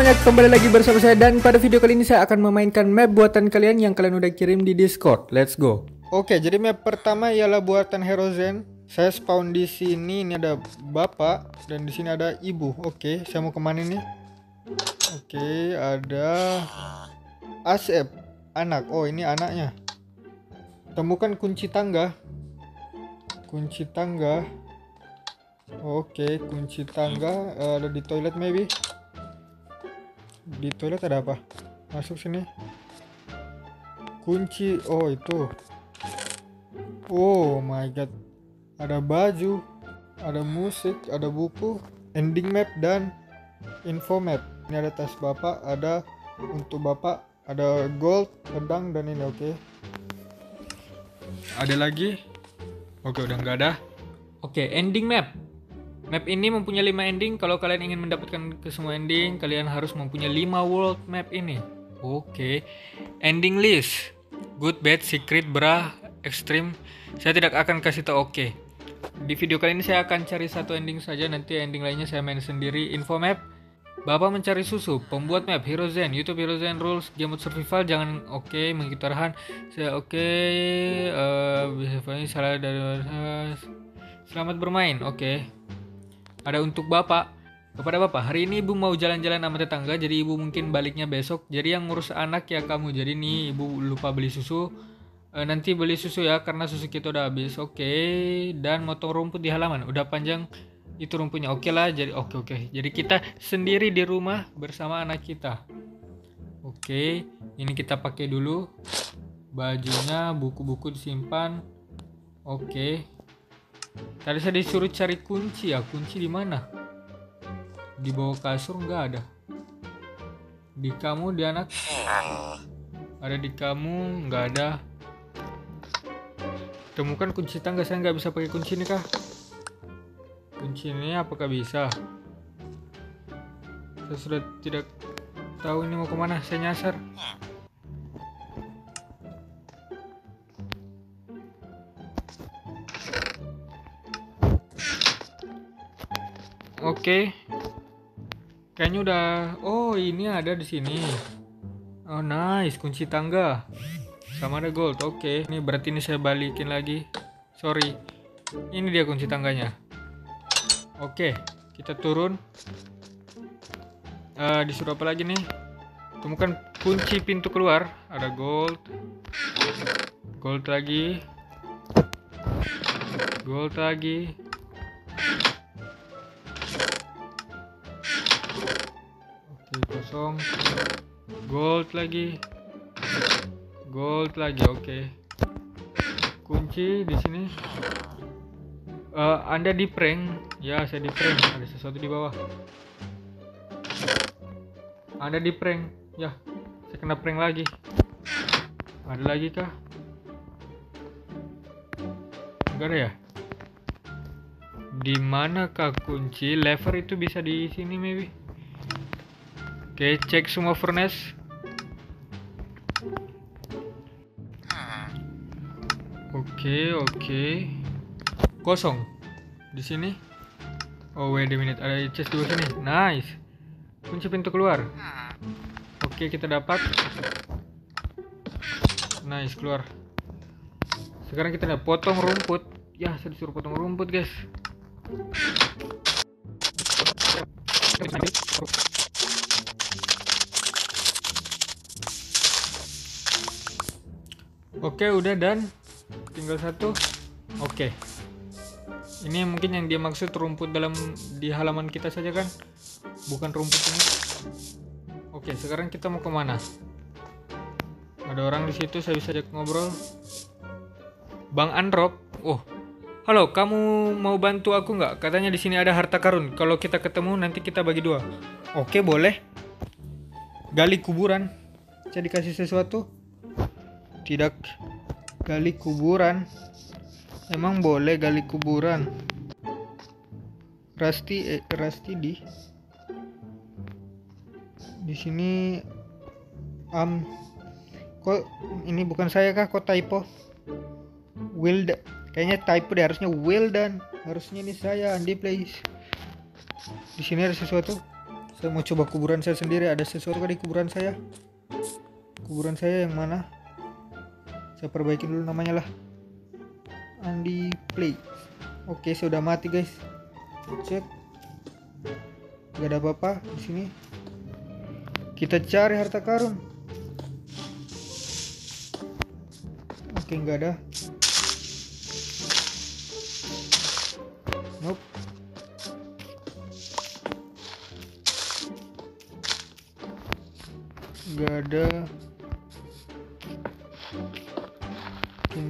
semuanya, kembali lagi bersama saya dan pada video kali ini saya akan memainkan map buatan kalian yang kalian udah kirim di Discord. Let's go. Oke, jadi map pertama ialah buatan Herozen. Saya spawn di sini, ini ada bapak dan di sini ada ibu. Oke, saya mau ke mana nih? Oke, ada Asep, anak. Oh, ini anaknya. Temukan kunci tangga. Kunci tangga. Oke, kunci tangga eh, ada di toilet maybe. Di toilet ada apa? Masuk sini. Kunci. Oh, itu. Oh my god. Ada baju, ada musik, ada buku, ending map dan info map. Ini ada tas Bapak, ada untuk Bapak, ada gold, pedang dan ini oke. Ada lagi? Oke, udah nggak ada. Oke, ending map. Map ini mempunyai 5 ending. Kalau kalian ingin mendapatkan ke semua ending, kalian harus mempunyai 5 world map ini. Oke. Ending list. Good, bad, secret, bra, extreme. Saya tidak akan kasih tahu oke. Di video kali ini saya akan cari satu ending saja, nanti ending lainnya saya main sendiri. Info map. Bapak mencari susu, pembuat map Hero Zen, YouTube Hero Zen Rules, Game Mode Survival, jangan oke, okay, mengikuti arahan. Saya oke, okay, uh, bisa salah dari Selamat bermain, oke. Okay. Ada untuk Bapak. Kepada Bapak, hari ini Ibu mau jalan-jalan sama tetangga, jadi Ibu mungkin baliknya besok. Jadi yang ngurus anak ya kamu. Jadi nih Ibu lupa beli susu. E, nanti beli susu ya, karena susu kita udah habis. Oke. Okay. Dan motong rumput di halaman. Udah panjang itu rumputnya. Oke okay lah. Jadi oke okay, oke. Okay. Jadi kita sendiri di rumah bersama anak kita. Oke. Okay. Ini kita pakai dulu. Bajunya, buku-buku disimpan. Oke. Okay. Tadi saya disuruh cari kunci ya. Kunci di mana? Di bawah kasur nggak ada. Di kamu di anak. Ada di kamu nggak ada. Temukan kunci tangga. Saya nggak bisa pakai kunci ini kah? Kunci ini apakah bisa? Saya sudah tidak tahu ini mau ke mana. Saya nyasar. Oke. Kayaknya udah Oh, ini ada di sini. Oh, nice, kunci tangga. Sama ada gold. Oke, ini berarti ini saya balikin lagi. Sorry. Ini dia kunci tangganya. Oke, kita turun. Uh, disuruh apa lagi nih? Temukan kunci pintu keluar. Ada gold. Gold lagi. Gold lagi. Kosong. Gold lagi. Gold lagi oke. Okay. kunci di sini. Uh, anda di prank. Ya saya di prank. Ada sesuatu di bawah. Anda di prank. Ya saya kena prank lagi. Ada lagi kah? Enggak ada ya? Di manakah kunci? Lever itu bisa di sini maybe Oke, cek semua furnace. Oke, oke. Kosong. Di sini. Oh, wait a minute. Ada chest dua sini. Nice. Kunci pintu keluar. Oke, kita dapat. Nice, keluar. Sekarang kita dapat potong rumput. Ya, saya disuruh potong rumput, guys. Oke, udah dan tinggal satu. Oke. Ini mungkin yang dia maksud rumput dalam di halaman kita saja kan? Bukan rumput ini. Oke, sekarang kita mau ke mana? Ada orang di situ, saya bisa ajak ngobrol. Bang Androp, oh, halo, kamu mau bantu aku nggak? Katanya di sini ada harta karun. Kalau kita ketemu nanti kita bagi dua. Oke, boleh. Gali kuburan. Saya dikasih sesuatu tidak gali kuburan. Emang boleh gali kuburan? Rasti eh, Rasti di di sini um kok ini bukan saya kah? Kok typo? Wilda kayaknya typo deh harusnya Wildan harusnya ini saya Andi please di sini ada sesuatu. Saya mau coba kuburan saya sendiri. Ada sesuatu di kuburan saya? Kuburan saya yang mana? Saya perbaiki dulu namanya lah. Andi Play. Oke, sudah mati guys. Cek. Gak ada apa-apa di sini. Kita cari harta karun. Oke, nggak ada. Nope. Nggak ada.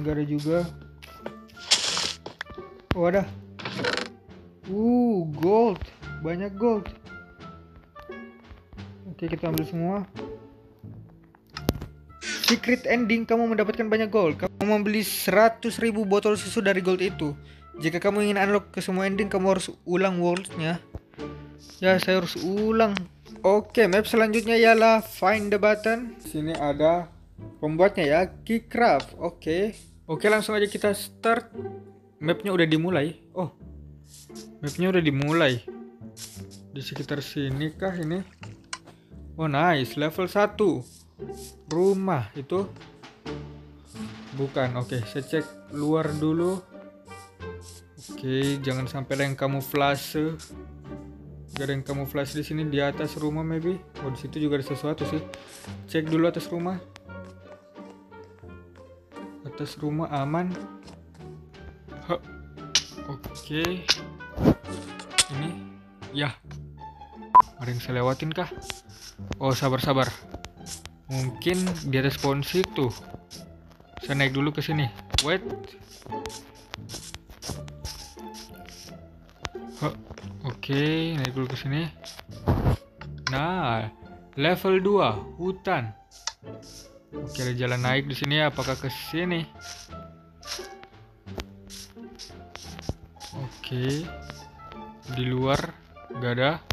Nggak ada juga. Oh, ada. Uh, gold. Banyak gold. Oke, kita ambil semua. Secret ending kamu mendapatkan banyak gold. Kamu membeli 100.000 botol susu dari gold itu. Jika kamu ingin unlock ke semua ending, kamu harus ulang worldnya. Ya, saya harus ulang. Oke, map selanjutnya ialah find the button. Sini ada pembuatnya ya, Keycraft. Oke. Oke, langsung aja kita start. Mapnya udah dimulai. Oh, mapnya udah dimulai. Di sekitar sini kah ini? Oh, nice. Level 1 rumah itu bukan oke saya cek luar dulu oke jangan sampai ada yang kamuflase gak ada yang kamuflase di sini di atas rumah maybe oh di situ juga ada sesuatu sih cek dulu atas rumah atas rumah aman oke ini ya ada yang saya lewatin kah oh sabar sabar Mungkin di atas pohon situ. Saya naik dulu ke sini. Wait. Oke, naik dulu ke sini. Nah, level 2, hutan. Oke, ada jalan naik di sini. Apakah ke sini? Oke. Di luar nggak ada.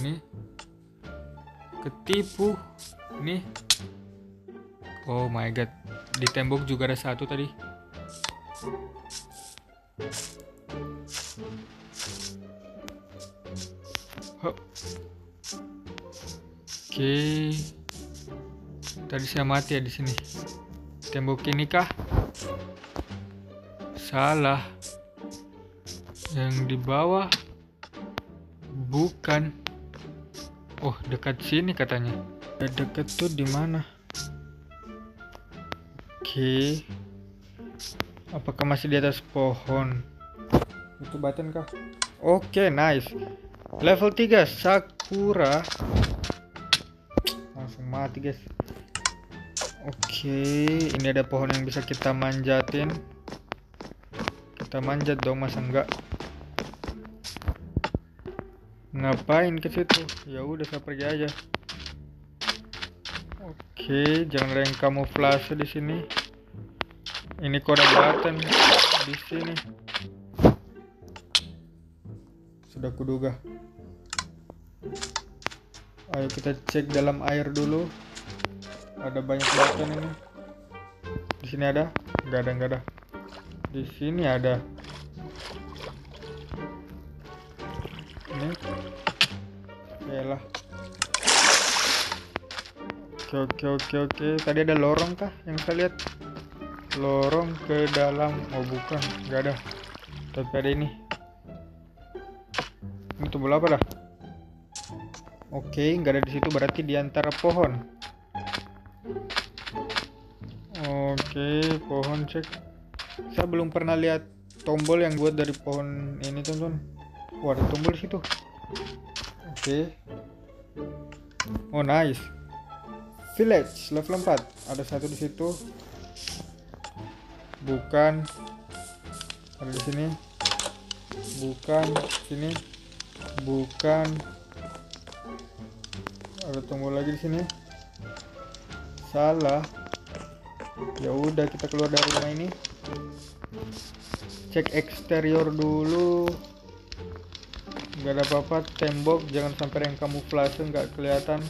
Ini ketipu ini oh my god di tembok juga ada satu tadi oke tadi saya mati ya di sini tembok ini kah salah yang di bawah bukan Oh, dekat sini katanya. Ya, dekat tuh di mana? Oke. Apakah masih di atas pohon? Itu button kah? Oke, nice. Level 3 Sakura. Langsung mati, guys. Oke, ini ada pohon yang bisa kita manjatin. Kita manjat dong, masa enggak? ngapain ke situ? Ya udah saya pergi aja. Oke jangan ada yang kamuflase di sini. Ini kode button di sini. Sudah kuduga. Ayo kita cek dalam air dulu ada banyak button ini di sini ada nggak ada nggak ada di sini ada ini Yalah. Oke oke oke oke. Tadi ada lorong kah yang saya lihat? Lorong ke dalam. Oh bukan, nggak ada. Tapi ada ini. Ini tombol apa dah? Oke, nggak ada di situ berarti di antara pohon. Oke, pohon cek. Saya belum pernah lihat tombol yang buat dari pohon ini, teman-teman. Wah, ada tombol di situ. Oke. Oh, nice. Village level 4. Ada satu di situ. Bukan. Ada di sini. Bukan sini. Bukan. Ada tombol lagi di sini. Salah. Ya udah kita keluar dari rumah ini. Cek eksterior dulu. Nggak ada apa-apa tembok. Jangan sampai yang kamuflase nggak kelihatan.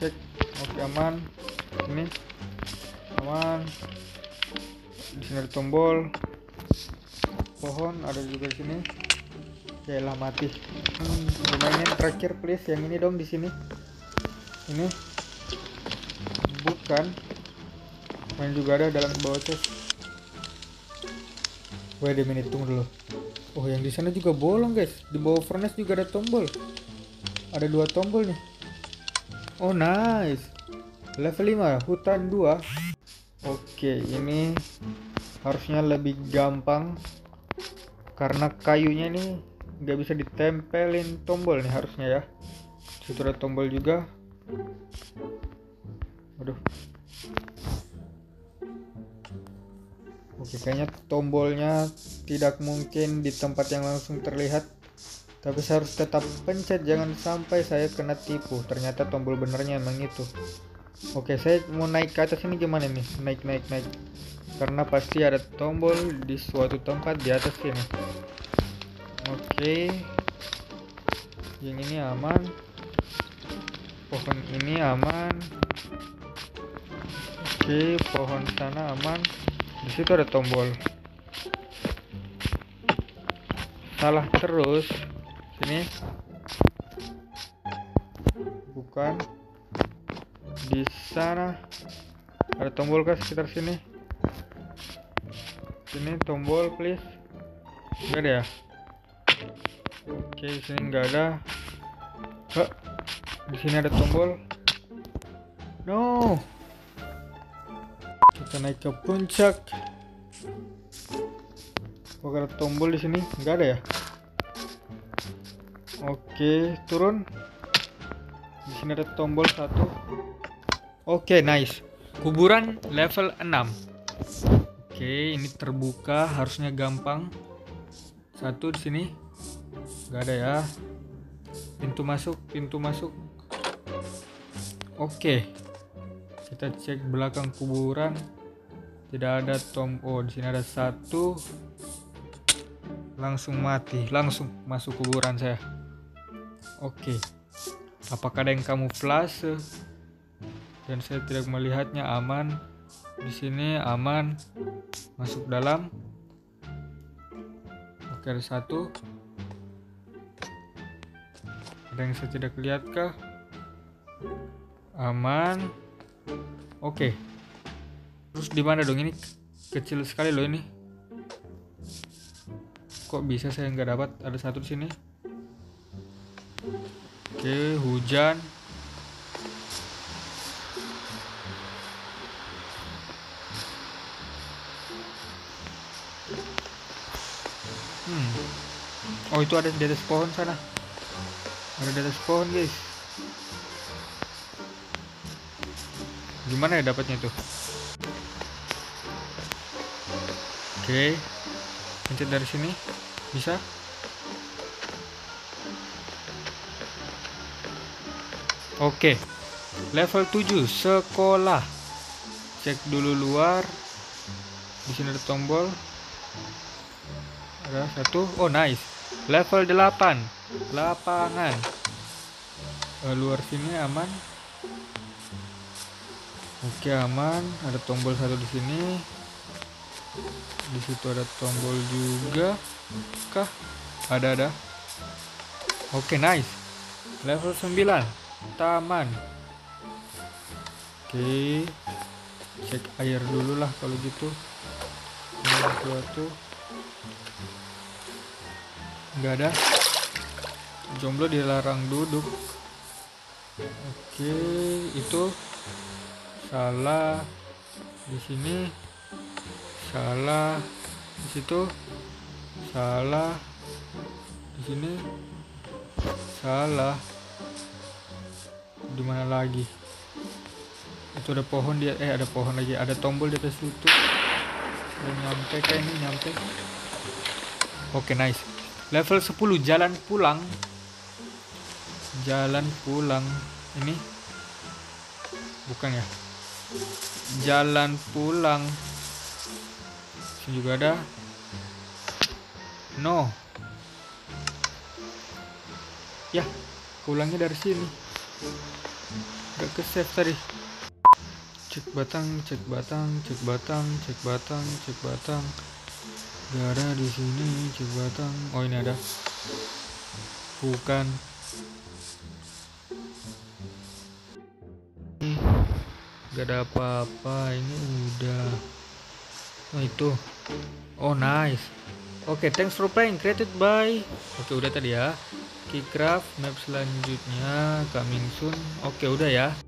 Cek oke aman. Ini aman. Di sini ada tombol. Pohon ada juga di sini. Lah mati. Hmm, lumayan terakhir please. Yang ini dong di sini. Ini. Bukan. Main juga ada dalam bawah chest. Wait a minute, tunggu dulu. Oh, yang di sana juga bolong, guys. Di bawah furnace juga ada tombol. Ada dua tombol nih. Oh, nice. Level 5, hutan 2. Oke, ini harusnya lebih gampang karena kayunya ini nggak bisa ditempelin tombol nih harusnya ya. Ada tombol juga. Aduh. Oke, kayaknya tombolnya tidak mungkin di tempat yang langsung terlihat. Tapi saya harus tetap pencet, jangan sampai saya kena tipu. Ternyata tombol benernya emang itu. Oke, saya mau naik ke atas ini gimana nih? Naik, naik, naik. Karena pasti ada tombol di suatu tempat di atas sini. Oke. Yang ini aman. Pohon ini aman. Oke, pohon sana aman. Di situ ada tombol. Salah terus. Sini. Bukan. Di sana ada tombol kah sekitar sini? Sini tombol please. Enggak ada ya? Oke, sini enggak ada. Hah, di sini ada tombol. No. Kita naik ke puncak. Apakah ada tombol di sini? Enggak ada ya? Oke, turun. Di sini ada tombol satu. Oke, nice. Kuburan level 6. Oke, ini terbuka, harusnya gampang. Satu di sini. Gak ada ya. Pintu masuk, pintu masuk. Oke. Kita cek belakang kuburan. Tidak ada tom. Oh, di sini ada satu. Langsung mati, langsung masuk kuburan saya. Oke. Apakah ada yang kamuflase? dan saya tidak melihatnya aman di sini aman masuk dalam oke ada satu ada yang saya tidak lihat kah aman oke terus di mana dong ini kecil sekali loh ini kok bisa saya nggak dapat ada satu di sini oke hujan Hmm. Oh itu ada di atas pohon sana. Ada di atas pohon guys. Gimana ya dapatnya tuh? Oke. Pencet dari sini. Bisa? Oke. Level 7 sekolah. Cek dulu luar. Di sini ada tombol ada satu oh nice level 8 lapangan e, luar sini aman oke aman ada tombol satu di sini di situ ada tombol juga. Kah? Ada ada. Oke nice. Level 9 taman. Oke. Cek air dulu lah kalau gitu. Sesuatu. Nggak ada. Jomblo dilarang duduk. Oke itu salah. Di sini salah. Di situ. Salah. Di sini. Salah. Di mana lagi? Itu ada pohon dia. Eh ada pohon lagi. Ada tombol di atas itu Udah nyampe kayak ini? Nyampe. Oke nice. Level 10 jalan pulang. Jalan pulang. Ini. Bukan ya? Jalan pulang sini juga ada no ya pulangnya dari sini gak ke save tadi cek batang cek batang cek batang cek batang cek batang Gak ada di sini cek batang. Oh ini ada. Bukan. Ih, Gak ada apa-apa. Ini udah. Oh itu. Oh nice. Oke, thanks for playing. Created by. Oke udah tadi ya. Keycraft map selanjutnya coming soon. Oke udah ya.